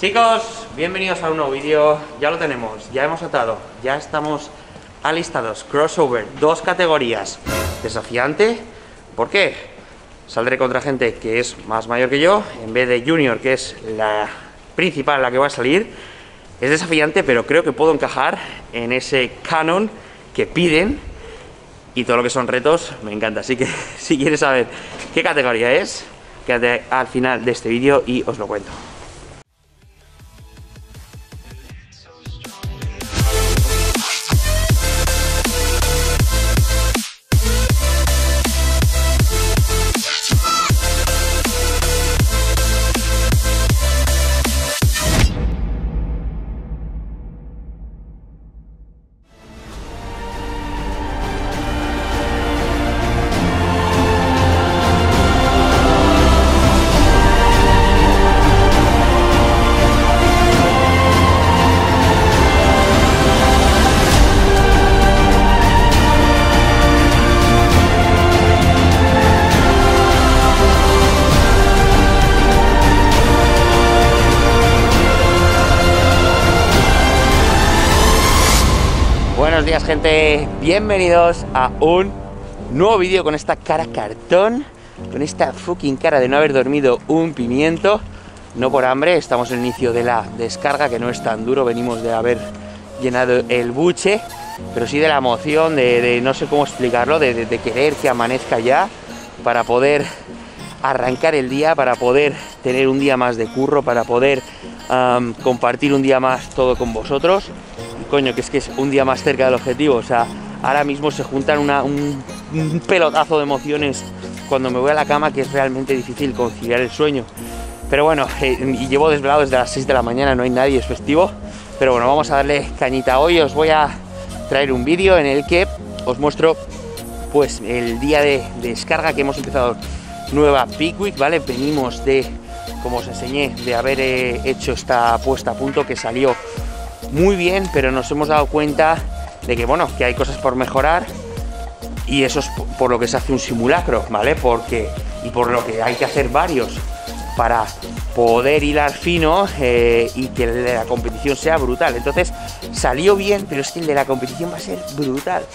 Chicos, bienvenidos a un nuevo vídeo, ya lo tenemos, ya hemos atado, ya estamos alistados, crossover, dos categorías, desafiante, ¿por qué? Saldré contra gente que es más mayor que yo, en vez de junior, que es la principal, la que va a salir, es desafiante, pero creo que puedo encajar en ese canon que piden. Y todo lo que son retos me encanta, así que si quieres saber qué categoría es, quédate al final de este vídeo y os lo cuento. Bienvenidos a un nuevo vídeo con esta cara cartón Con esta fucking cara de no haber dormido un pimiento No por hambre, estamos en el inicio de la descarga que no es tan duro Venimos de haber llenado el buche Pero sí de la emoción, de, no sé cómo explicarlo de, querer que amanezca ya Para poder arrancar el día, para poder tener un día más de curro Para poder compartir un día más todo con vosotros coño, que es que es un día más cerca del objetivo. O sea, ahora mismo se juntan un, pelotazo de emociones cuando me voy a la cama que es realmente difícil conciliar el sueño. Pero bueno, eh, llevo desvelado desde las 6 de la mañana, no hay nadie, es festivo. Pero bueno, vamos a darle cañita hoy. Os voy a traer un vídeo en el que os muestro pues el día de, de descarga que hemos empezado nueva Peak Week, ¿vale? Venimos de, como os enseñé, de haber eh, hecho esta puesta a punto que salió muy bien, pero nos hemos dado cuenta de que, bueno, que hay cosas por mejorar y eso es por lo que se hace un simulacro, ¿vale? Porque, y por lo que hay que hacer varios para poder hilar fino eh, y que el de la competición sea brutal. Entonces salió bien, pero es que el de la competición va a ser brutal.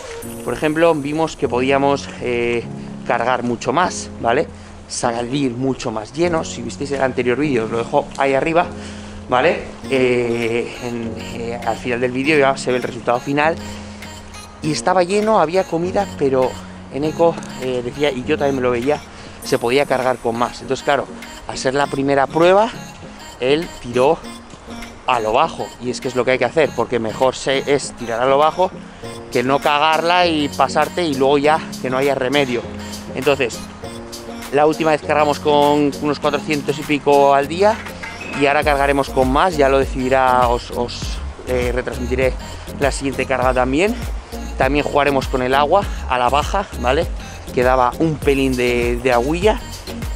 Por ejemplo, vimos que podíamos eh, cargar mucho más, ¿vale? Salir mucho más llenos. Si visteis el anterior vídeo, os lo dejo ahí arriba. ¿vale? Eh, en, al final del vídeo ya se ve el resultado final y estaba lleno, había comida, pero en eco eh, decía, y yo también me lo veía, se podía cargar con más. Entonces, claro, al ser la primera prueba, él tiró a lo bajo, y es que es lo que hay que hacer, porque mejor se, es tirar a lo bajo que no cagarla y pasarte y luego ya que no haya remedio. Entonces, la última vez cargamos con unos 400 y pico al día, y ahora cargaremos con más, ya lo decidirá, os, os eh, retransmitiré la siguiente carga también. También jugaremos con el agua a la baja, ¿vale? Quedaba un pelín de, de aguilla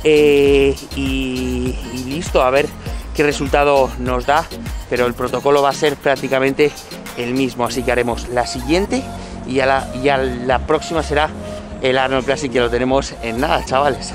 eh, y, listo, a ver qué resultado nos da, pero el protocolo va a ser prácticamente el mismo, así que haremos la siguiente y ya la, la próxima será el Arnold Classic que lo tenemos en nada, chavales.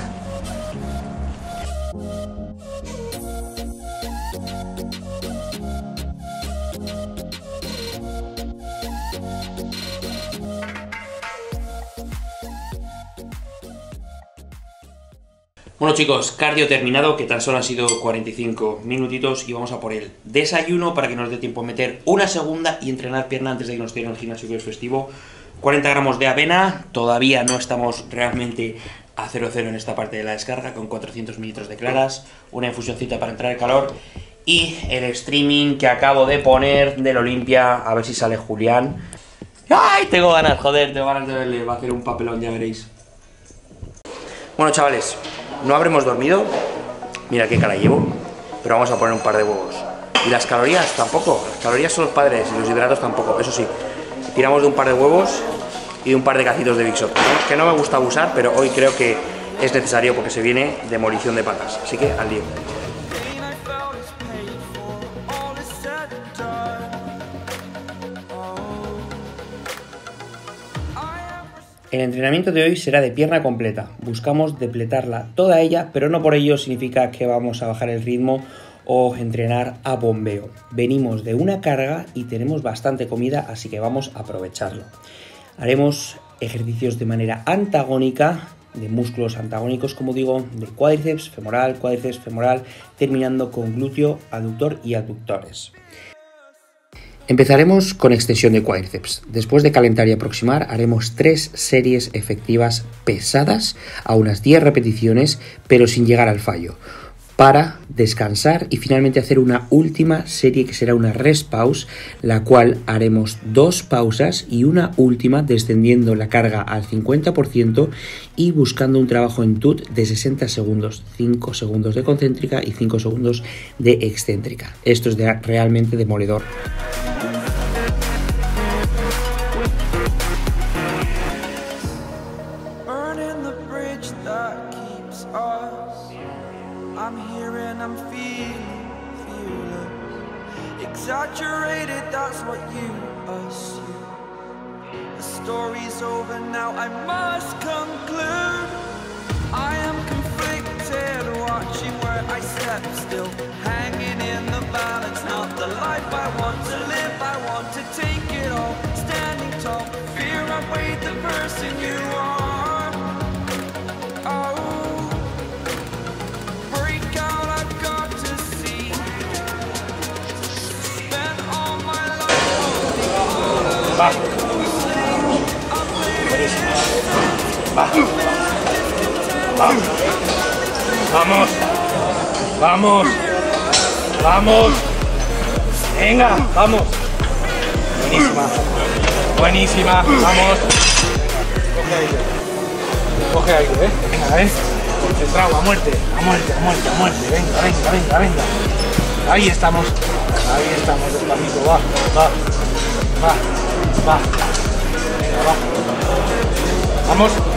Bueno chicos, cardio terminado, que tan solo han sido 45 minutitos y vamos a por el desayuno para que nos dé tiempo a meter una segunda y entrenar pierna antes de que nos tiren al gimnasio que es festivo. 40 gramos de avena, todavía no estamos realmente a 0-0 en esta parte de la descarga con 400 mililitros de claras, una infusioncita para entrar en calor y el streaming que acabo de poner del Olimpia, a ver si sale Julián. ¡Ay! Tengo ganas, joder, tengo ganas de verle, va a hacer un papelón, ya veréis. Bueno chavales, no habremos dormido, mira qué cara llevo, pero vamos a poner un par de huevos. Y las calorías tampoco, las calorías son los padres y los hidratos tampoco, eso sí. Tiramos de un par de huevos y de un par de cacitos de Big que no me gusta abusar, pero hoy creo que es necesario porque se viene demolición de patas. Así que al lío. El entrenamiento de hoy será de pierna completa. Buscamos depletarla toda ella, pero no por ello significa que vamos a bajar el ritmo o entrenar a bombeo. Venimos de una carga y tenemos bastante comida, así que vamos a aprovecharlo. Haremos ejercicios de manera antagónica, de músculos antagónicos, como digo, de cuádriceps femoral, cuádriceps femoral, terminando con glúteo, aductor y aductores. Empezaremos con extensión de cuádriceps. Después de calentar y aproximar, haremos tres series efectivas pesadas a unas 10 repeticiones, pero sin llegar al fallo para descansar y finalmente hacer una última serie que será una rest pause, la cual haremos dos pausas y una última descendiendo la carga al 50% y buscando un trabajo en TUT de 60 segundos, 5 segundos de concéntrica y 5 segundos de excéntrica. Esto es realmente demoledor. Va. Vamos. Vamos. Vamos. Venga, vamos. Buenísima. Buenísima. Vamos. Coge aire. Coge aire, ¿eh? Venga, ven. Concentrado, a muerte. A muerte, a muerte, a muerte. Venga, venga, venga, venga. Ahí estamos. Ahí estamos, despacito. Va, va. Va. Va. Venga, va. Vamos.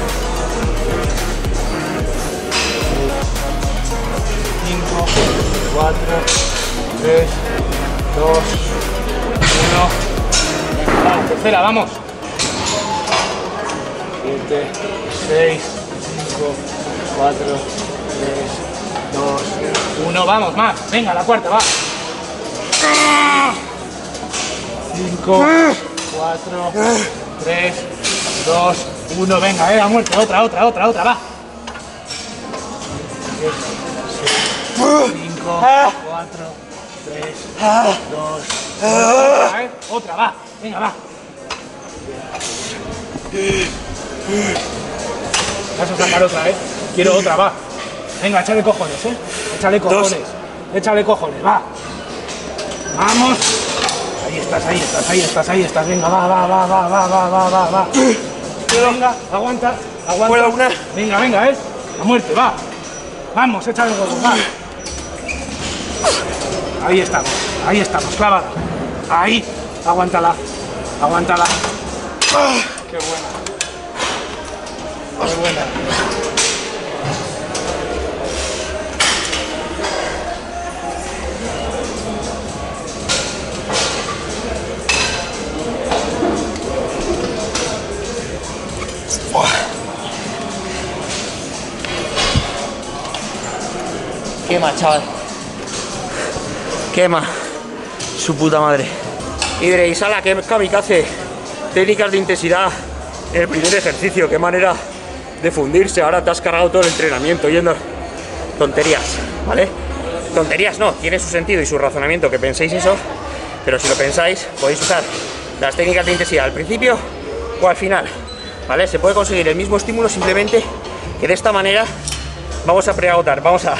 4, 3, 2, 1. Va, tercera, vamos. 7, 6, 5, 4, 3, 2, 1. Vamos, más. Venga, la cuarta, va. 5, 4, 3, 2, 1, venga, eh, a muerte, otra, otra, otra, otra, va. 5, 4, 3, 2, 1, otra, va, venga, va. Vas a sacar otra, eh. Quiero otra, va. Venga, échale cojones, eh. Échale cojones. Échale cojones, va. Vamos. Ahí estás, ahí estás, ahí estás, ahí estás. Venga, va, va, va, va, va, va, va, va, va. Venga, aguanta, aguanta. Venga, venga, eh. A muerte, va. Vamos, échale huevo, va. Ahí estamos, ahí estamos, clávala. Ahí, aguántala, aguántala. Qué buena. Qué buena. Quema, chaval. Quema. Su puta madre. Y diréis, ala, que kamikaze. Técnicas de intensidad en el primer ejercicio. Qué manera de fundirse. Ahora te has cargado todo el entrenamiento yendo tonterías, ¿vale? Tonterías no, tiene su sentido y su razonamiento que penséis eso, pero si lo pensáis, podéis usar las técnicas de intensidad al principio o al final, ¿vale? Se puede conseguir el mismo estímulo simplemente que de esta manera vamos a preagotar, vamos a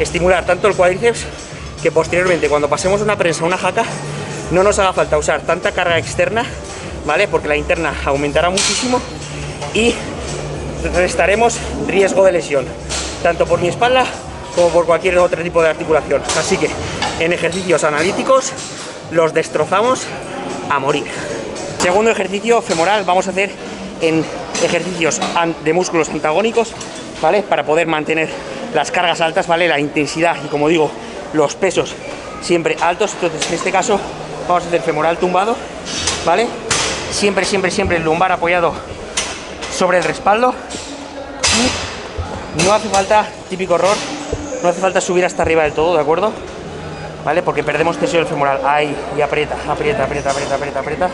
estimular tanto el cuádriceps que posteriormente cuando pasemos una prensa una jaca no nos haga falta usar tanta carga externa, ¿vale? Porque la interna aumentará muchísimo y restaremos riesgo de lesión, tanto por mi espalda como por cualquier otro tipo de articulación. Así que en ejercicios analíticos los destrozamos a morir. Segundo ejercicio femoral vamos a hacer en ejercicios de músculos antagónicos, ¿vale? Para poder mantener las cargas altas, ¿vale? La intensidad y como digo, los pesos siempre altos. Entonces, en este caso, vamos a hacer femoral tumbado, ¿vale? Siempre, siempre, siempre el lumbar apoyado sobre el respaldo. Y no hace falta, típico error, no hace falta subir hasta arriba del todo, ¿de acuerdo? ¿vale? Porque perdemos tensión femoral. Ahí, y aprieta, aprieta, aprieta, aprieta, aprieta, aprieta.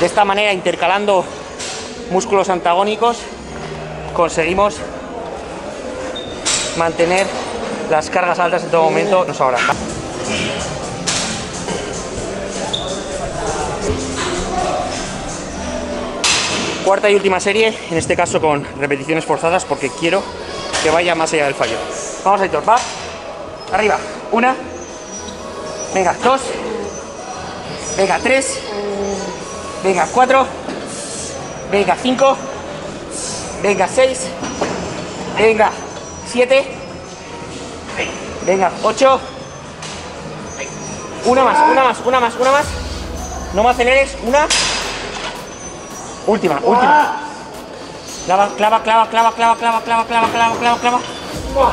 De esta manera, intercalando músculos antagónicos, conseguimos mantener las cargas altas en todo momento. Nos ahora. Cuarta y última serie, en este caso con repeticiones forzadas porque quiero que vaya más allá del fallo. Vamos a va. Arriba. Una. Venga, dos. Venga, tres. Venga, cuatro. Venga, cinco. Venga, seis. Venga, siete. Venga, ocho. Una más, una más, una más, una más. No me aceleres. Una. Última, última. Clava, clava, clava, clava, clava, clava, clava, clava, clava, clava, clava.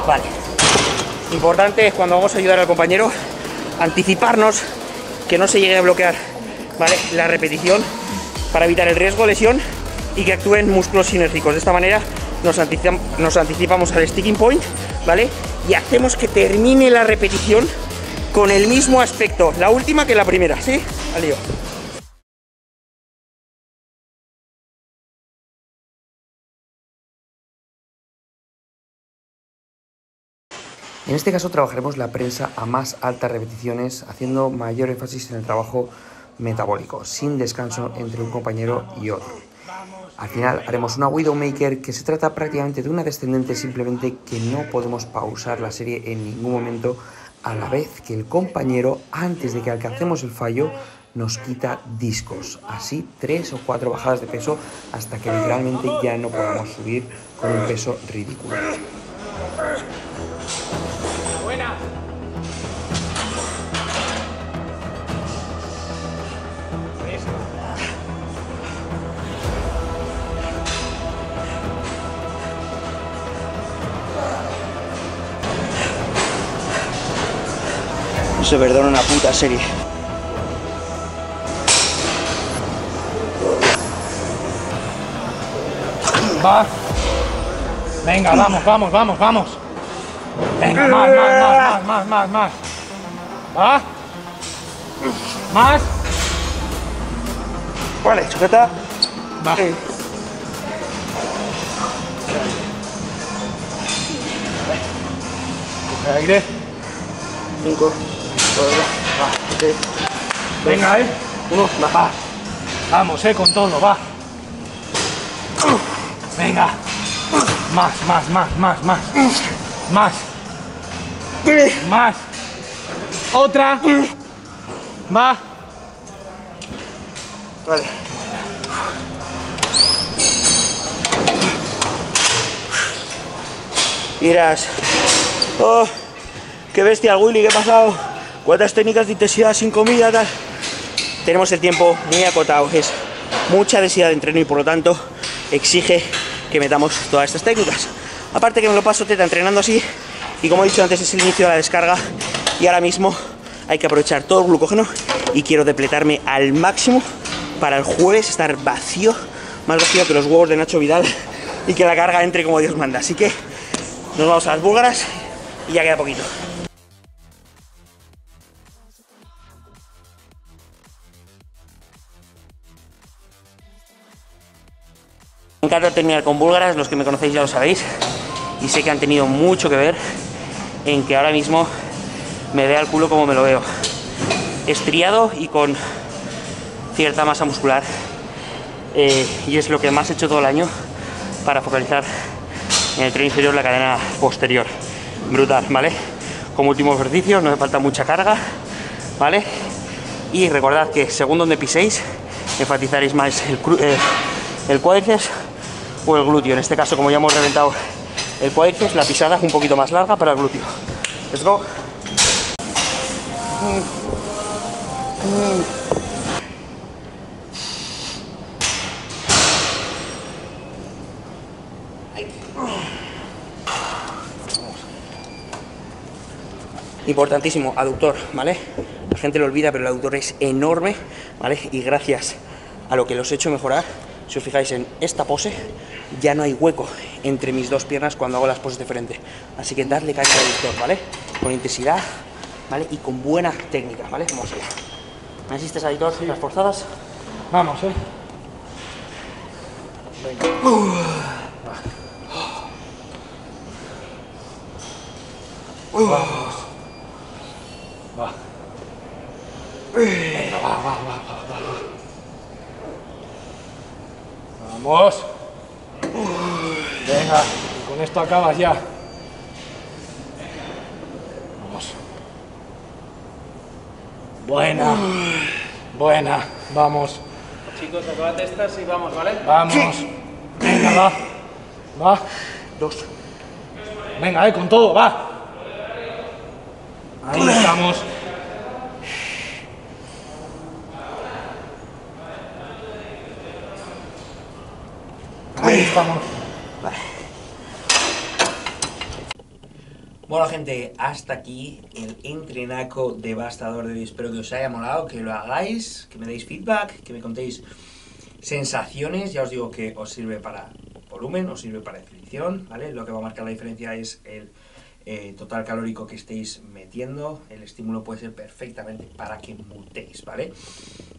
Vale. Importante es cuando vamos a ayudar al compañero anticiparnos que no se llegue a bloquear ¿vale? la repetición para evitar el riesgo de lesión y que actúen músculos sinérgicos. De esta manera nos, anticipamos al sticking point, ¿vale? Y hacemos que termine la repetición con el mismo aspecto, la última que la primera, ¿sí? Al. En este caso trabajaremos la prensa a más altas repeticiones, haciendo mayor énfasis en el trabajo metabólico, sin descanso entre un compañero y otro. Al final haremos una Widowmaker que se trata prácticamente de una descendente, simplemente que no podemos pausar la serie en ningún momento, a la vez que el compañero, antes de que alcancemos el fallo, nos quita discos. Así tres o cuatro bajadas de peso hasta que literalmente ya no podamos subir con un peso ridículo. Se perdona una puta serie. Va. Venga, vamos, vamos, vamos, vamos. Venga, más, más, más, más, más, más. ¿Va? ¿Más? Vale, sujeta. Va. Aire. 5, 4, va, 6, Venga, eh. 1, va. Vamos, eh, con todo, va. Venga. Más, más, más, más, más. Más. Más. Otra. Va. Vale. Irás. Oh, qué bestia, Willy, ¿qué ha pasado? ¿Cuántas técnicas de intensidad sin comida, tal? Tenemos el tiempo muy acotado, es mucha densidad de entreno y por lo tanto exige que metamos todas estas técnicas. Aparte que me lo paso teta entrenando así y como he dicho antes es el inicio de la descarga y ahora mismo hay que aprovechar todo el glucógeno y quiero depletarme al máximo para el jueves estar vacío, más vacío que los huevos de Nacho Vidal y que la carga entre como Dios manda. Así que nos vamos a las búlgaras y ya queda poquito. Me encanta terminar con búlgaras, los que me conocéis ya lo sabéis, y sé que han tenido mucho que ver en que ahora mismo me vea el culo como me lo veo. Estriado y con cierta masa muscular. eh, y es lo que más he hecho todo el año para focalizar en el tren inferior la cadena posterior. Brutal, ¿vale? Como último ejercicio, no hace falta mucha carga, ¿vale? Y recordad que según donde piséis, enfatizaréis más el, eh, el cuádriceps o el glúteo. En este caso, como ya hemos reventado el cuádriceps, la pisada es un poquito más larga para el glúteo. Let's go. Importantísimo, aductor, ¿vale? La gente lo olvida, pero el aductor es enorme, ¿vale? Y gracias a lo que los he hecho mejorar, Si os fijáis en esta pose, ya no hay hueco entre mis dos piernas cuando hago las poses de frente. Así que darle caña al aductor, ¿vale? Con intensidad, ¿vale? Y con buena técnica, ¿vale? Vamos allá. ¿Me asistes, editor? Las forzadas. Vamos, eh. Vamos. Venga, va, va, va, va, va, va. Vamos. Venga, con esto acabas ya. Vamos. Buena. Buena. Vamos. Chicos, acabate estas y vamos, ¿vale? Vamos. Venga, va. Va. Dos. Venga, eh, con todo, va. Ahí estamos. Ahí estamos. Bueno, gente, hasta aquí el entrenaco devastador de hoy. Espero que os haya molado, que lo hagáis, que me deis feedback, que me contéis sensaciones. Ya os digo que os sirve para volumen, os sirve para definición, ¿vale? Lo que va a marcar la diferencia es el eh, total calórico que estéis metiendo. El estímulo puede ser perfectamente para que mutéis, ¿vale?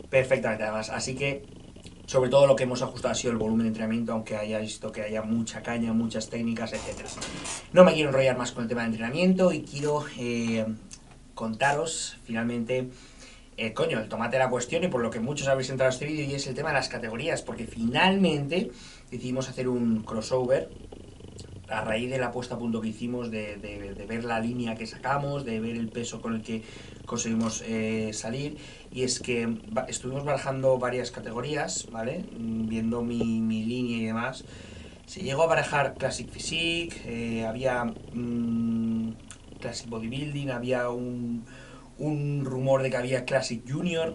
Perfectamente, además. Así que sobre todo lo que hemos ajustado ha sido el volumen de entrenamiento, aunque haya visto que haya mucha caña, muchas técnicas, etc. No me quiero enrollar más con el tema de entrenamiento y quiero eh, contaros finalmente, eh, coño, el tomate de la cuestión y por lo que muchos habéis entrado a este vídeo y es el tema de las categorías, porque finalmente decidimos hacer un crossover a raíz de la puesta a punto que hicimos, de, de- ver la línea que sacamos, de ver el peso con el que conseguimos eh, salir, y es que estuvimos barajando varias categorías, ¿vale? Mm, Viendo mi, mi línea y demás. Se llegó a barajar Classic Physique, eh, había mm, Classic Bodybuilding, había un, un rumor de que había Classic Junior,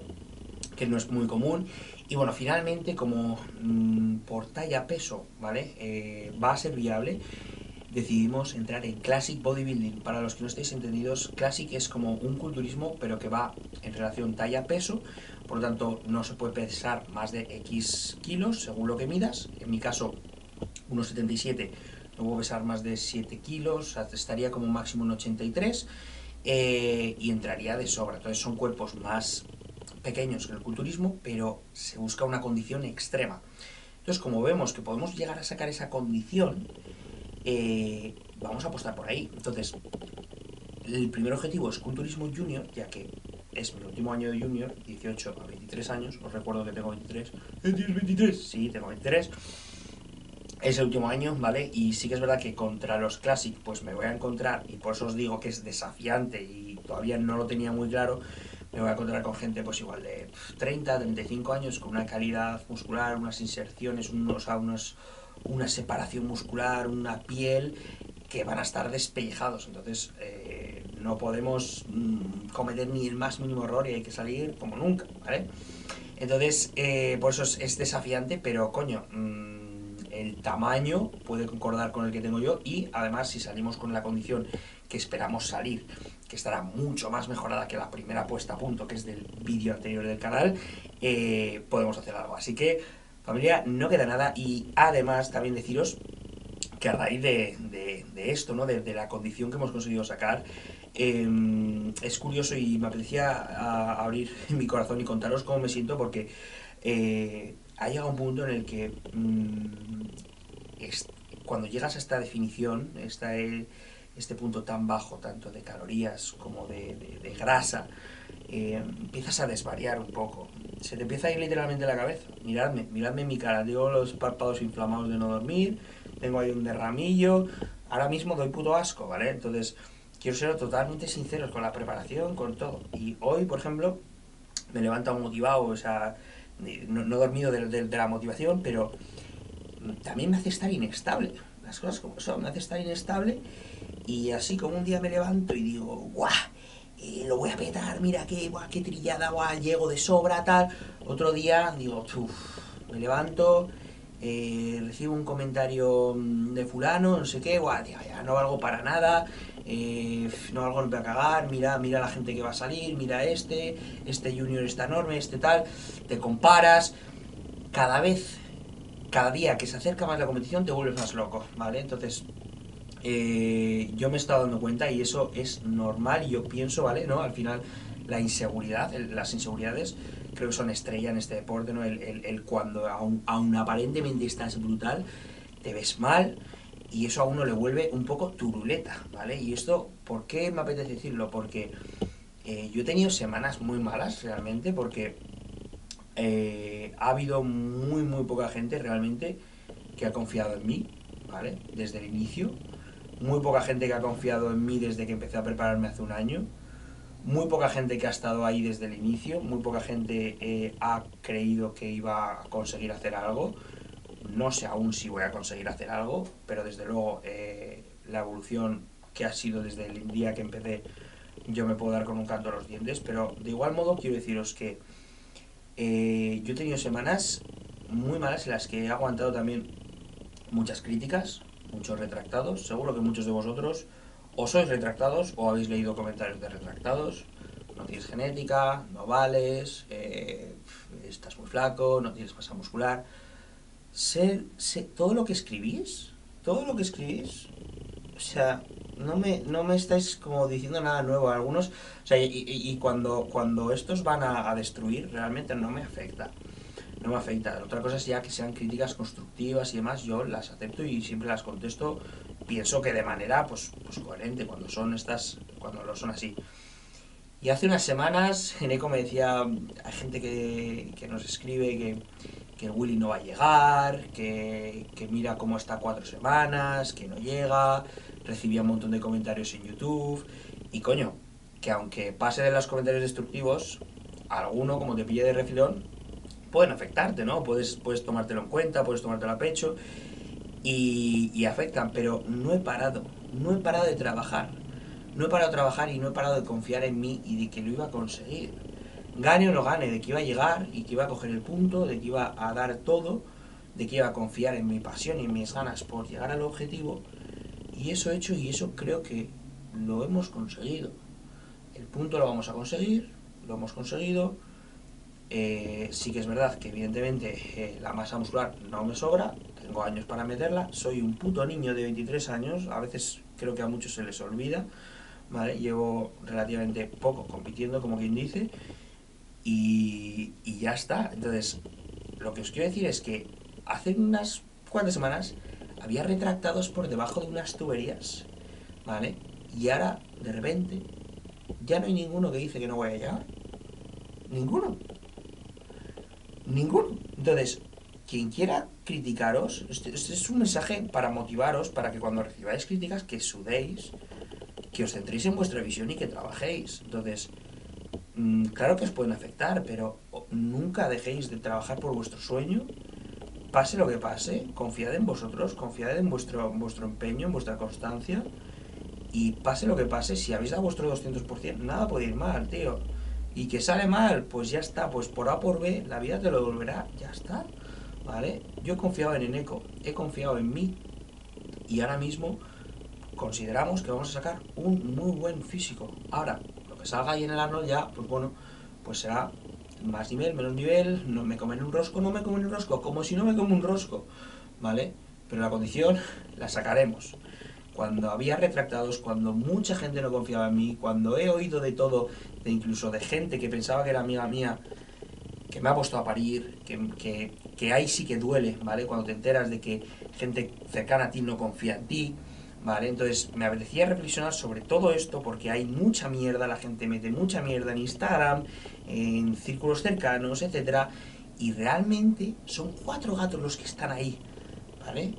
que no es muy común. Y bueno, finalmente, como mm, por talla peso, ¿vale? Eh, va a ser viable, decidimos entrar en Classic Bodybuilding. Para los que no estéis entendidos, Classic es como un culturismo, pero que va en relación talla-peso. Por lo tanto, no se puede pesar más de X kilos, según lo que midas. En mi caso, 1,77, no puedo pesar más de 7 kilos, estaría como máximo en 83. eh, y entraría de sobra. Entonces son cuerpos más pequeños que el culturismo, pero se busca una condición extrema. Entonces, como vemos que podemos llegar a sacar esa condición, eh, vamos a apostar por ahí. Entonces, el primer objetivo es culturismo junior, ya que es mi último año de junior, 18 a 23 años. Os recuerdo que tengo 23. ¿Eh, ¿Tienes 23? Sí, tengo 23. Es el último año, ¿vale? Y sí que es verdad que contra los Classic, pues me voy a encontrar, y por eso os digo que es desafiante y todavía no lo tenía muy claro, me voy a encontrar con gente pues igual de 30, 35 años, con una calidad muscular, unas inserciones, unos, unos- una separación muscular, una piel que van a estar despellejados. Entonces eh, no podemos mm, cometer ni el más mínimo error y hay que salir como nunca. Entonces, eh, por eso es, es desafiante, pero coño, mm, el tamaño puede concordar con el que tengo yo y además si salimos con la condición que esperamos salir, que estará mucho más mejorada que la primera puesta a punto, que es del vídeo anterior del canal, eh, podemos hacer algo. Así que, familia, no queda nada y además también deciros que a raíz de, esto, ¿no? De, la condición que hemos conseguido sacar, eh, es curioso y me apetecía abrir mi corazón y contaros cómo me siento porque eh, ha llegado un punto en el que mm, es- cuando llegas a esta definición, esta, eh, este punto tan bajo, tanto de calorías como de, de- de grasa, eh, empiezas a desvariar un poco. Se te empieza a ir literalmente la cabeza. Miradme, miradme mi cara. Tengo los párpados inflamados de no dormir, tengo ahí un derramillo. Ahora mismo doy puto asco, ¿vale? Entonces, quiero ser totalmente sincero con la preparación, con todo. Y hoy, por ejemplo, me he levantado motivado, o sea, no, no he dormido de, de- de la motivación, pero también me hace estar inestable. Las cosas como son, me hace estar inestable. Y así como un día me levanto y digo, ¡guau! eh, lo voy a petar, mira qué, guau, qué trillada, guau, llego de sobra, tal. Otro día digo, "Uf", me levanto, eh, recibo un comentario mm, de fulano, no sé qué, guau, tío, ya no valgo para nada, eh, no valgo para cagar, mira, mira la gente que va a salir, mira este, este junior está enorme, este tal, te comparas, cada vez cada día que se acerca más la competición te vuelves más loco, ¿vale? Entonces, eh, yo me he estado dando cuenta y eso es normal y yo pienso, ¿vale? ¿No? Al final, la inseguridad, las inseguridades creo que son estrella en este deporte, ¿no? El, el- el cuando aún, aún aparentemente estás brutal, te ves mal y eso a uno le vuelve un poco turuleta, ¿vale? Y esto, ¿por qué me apetece decirlo? Porque eh, yo he tenido semanas muy malas realmente porque eh, ha habido muy, muy poca gente realmente que ha confiado en mí, ¿vale? Desde el inicio. Muy poca gente que ha confiado en mí desde que empecé a prepararme hace un año. Muy poca gente que ha estado ahí desde el inicio. Muy poca gente eh, ha creído que iba a conseguir hacer algo. No sé aún si voy a conseguir hacer algo, pero desde luego eh, la evolución que ha sido desde el día que empecé, yo me puedo dar con un canto a los dientes. Pero de igual modo quiero deciros que eh, yo he tenido semanas muy malas en las que he aguantado también muchas críticas, muchos retractados. Seguro que muchos de vosotros o sois retractados o habéis leído comentarios de retractados. No tienes genética, no vales, eh, estás muy flaco, no tienes masa muscular. Sé, todo lo que escribís, todo lo que escribís, o sea, no me, no me estáis como diciendo nada nuevo. Algunos, o sea, y, cuando, cuando estos van a destruir, realmente no me afecta. No me afecta. Otra cosa es ya que sean críticas constructivas y demás, yo las acepto y siempre las contesto. Pienso que de manera pues, pues coherente, cuando son estas, cuando lo son así. Y hace unas semanas, Eneco me decía, hay gente que, nos escribe que, que Willy no va a llegar, que, que mira cómo está cuatro semanas, que no llega, recibía un montón de comentarios en YouTube, y coño, que aunque pase de los comentarios destructivos, alguno como te pille de refilón, pueden afectarte, ¿no? Puedes, puedes tomártelo en cuenta, puedes tomártelo a pecho, y, y afectan, pero no he parado, no he parado de trabajar. No he parado de trabajar y no he parado de confiar en mí y de que lo iba a conseguir. Gane o no gane, de que iba a llegar y que iba a coger el punto, de que iba a dar todo, de que iba a confiar en mi pasión y en mis ganas por llegar al objetivo. Y eso he hecho y eso creo que lo hemos conseguido. El punto lo vamos a conseguir, lo hemos conseguido. Eh, sí que es verdad que evidentemente eh, la masa muscular no me sobra, tengo años para meterla, soy un puto niño de 23 años, a veces creo que a muchos se les olvida, ¿vale? Llevo relativamente poco compitiendo, como quien dice, y, y ya está. Entonces, lo que os quiero decir es que hace unas cuantas semanas había retractados por debajo de unas tuberías, ¿vale? Y ahora, de repente, ya no hay ninguno que dice que no voy a llegar. Ninguno. Ninguno. Entonces, quien quiera criticaros, este, este es un mensaje para motivaros, para que cuando recibáis críticas, que sudéis, que os centréis en vuestra visión y que trabajéis. Entonces, mm, claro que os pueden afectar, pero nunca dejéis de trabajar por vuestro sueño. Pase lo que pase, confiad en vosotros, confiad en vuestro, en vuestro empeño, en vuestra constancia. Y pase lo que pase, si habéis dado vuestro 200%, nada puede ir mal, tío. Y que sale mal, pues ya está, pues por A por B, la vida te lo devolverá, ya está. ¿Vale? Yo he confiado en Eneco, he confiado en mí y ahora mismo consideramos que vamos a sacar un muy buen físico. Ahora, lo que salga ahí en el Arnold ya, pues bueno, pues será más nivel, menos nivel, no me comen un rosco, no me comen un rosco, como si no me como un rosco, ¿vale? Pero la condición la sacaremos. Cuando había retractados, cuando mucha gente no confiaba en mí, cuando he oído de todo, de incluso de gente que pensaba que era amiga mía, que me ha puesto a parir, que, que, ahí sí que duele, ¿vale? Cuando te enteras de que gente cercana a ti no confía en ti, ¿vale? Entonces me apetecía reflexionar sobre todo esto porque hay mucha mierda, la gente mete mucha mierda en Instagram, en círculos cercanos, etcétera, y realmente son cuatro gatos los que están ahí, ¿vale?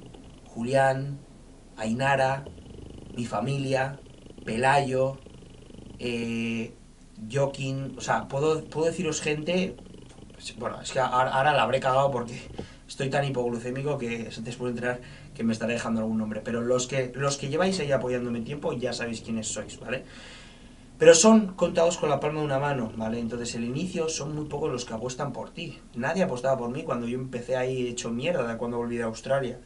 Julián, Ainara, mi familia, Pelayo, eh, Joaquín, o sea, puedo, puedo deciros gente, pues, bueno, es que ahora, la habré cagado porque estoy tan hipoglucémico que se te puede enterar que me estaré dejando algún nombre, pero los que, los que lleváis ahí apoyándome tiempo ya sabéis quiénes sois, ¿vale? Pero son contados con la palma de una mano, ¿vale? Entonces el inicio son muy pocos los que apuestan por ti. Nadie apostaba por mí cuando yo empecé ahí hecho mierda de cuando volví de Australia.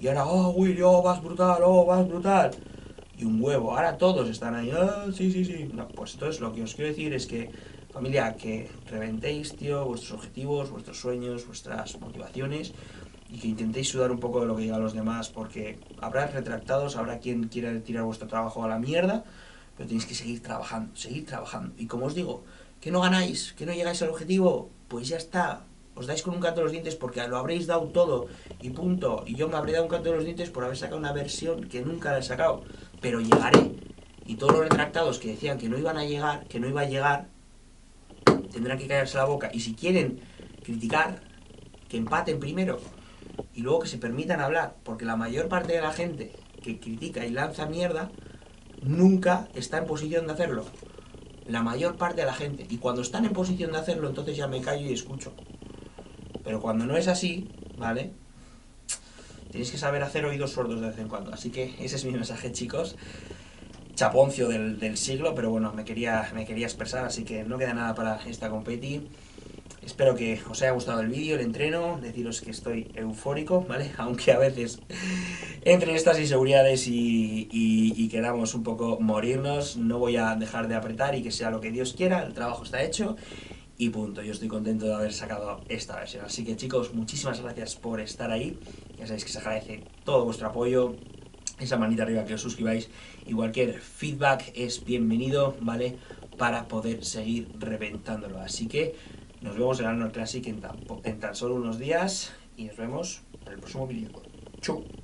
Y ahora, oh, Willy, oh, vas brutal, oh, vas brutal. Y un huevo. Ahora todos están ahí, ah, sí, sí, sí. No, pues entonces lo que os quiero decir es que, familia, que reventéis, tío, vuestros objetivos, vuestros sueños, vuestras motivaciones y que intentéis sudar un poco de lo que digan los demás, porque habrá retractados, habrá quien quiera tirar vuestro trabajo a la mierda, pero tenéis que seguir trabajando, seguir trabajando. Y como os digo, que no ganáis, que no llegáis al objetivo, pues ya está. Os dais con un canto de los dientes porque lo habréis dado todo y punto. Y yo me habré dado un canto de los dientes por haber sacado una versión que nunca la he sacado. Pero llegaré. Y todos los retractados que decían que no iban a llegar, que no iba a llegar, tendrán que callarse la boca. Y si quieren criticar, que empaten primero y luego que se permitan hablar, porque la mayor parte de la gente que critica y lanza mierda nunca está en posición de hacerlo. La mayor parte de la gente. Y cuando están en posición de hacerlo, entonces ya me callo y escucho. Pero cuando no es así, ¿vale? Tenéis que saber hacer oídos sordos de vez en cuando. Así que ese es mi mensaje, chicos. Chaponcio del, del siglo, pero bueno, me quería, me quería expresar, así que no queda nada para esta competi. Espero que os haya gustado el vídeo, el entreno, deciros que estoy eufórico, ¿vale? Aunque a veces entre estas inseguridades y, y, y, queramos un poco morirnos, no voy a dejar de apretar y que sea lo que Dios quiera, el trabajo está hecho y punto. Yo estoy contento de haber sacado esta versión. Así que chicos, muchísimas gracias por estar ahí. Ya sabéis que se agradece todo vuestro apoyo, esa manita arriba que os suscribáis y cualquier feedback es bienvenido, ¿vale? Para poder seguir reventándolo. Así que nos vemos en el Classic en tan, en tan solo unos días y nos vemos en el próximo vídeo. Chau.